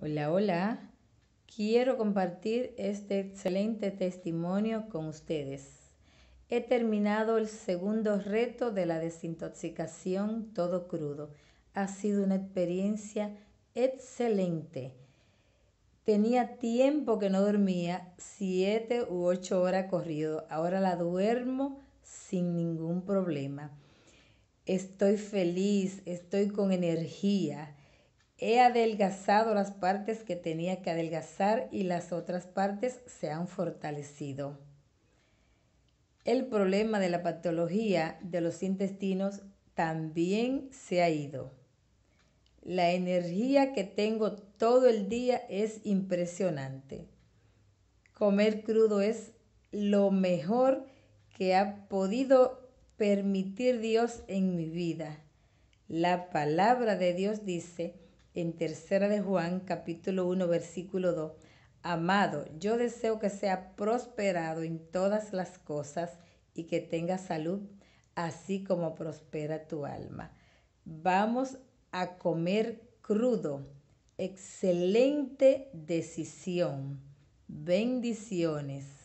Hola, hola. Quiero compartir este excelente testimonio con ustedes. He terminado el segundo reto de la desintoxicación todo crudo. Ha sido una experiencia excelente. Tenía tiempo que no dormía, siete u ocho horas corrido. Ahora la duermo sin ningún problema. Estoy feliz, estoy con energía He adelgazado las partes que tenía que adelgazar y las otras partes se han fortalecido. El problema de la patología de los intestinos también se ha ido. La energía que tengo todo el día es impresionante. Comer crudo es lo mejor que ha podido permitir Dios en mi vida. La palabra de Dios dice, en Tercera de Juan, capítulo 1, versículo 2. Amado, yo deseo que sea prosperado en todas las cosas y que tenga salud, así como prospera tu alma. Vamos a comer crudo. Excelente decisión. Bendiciones.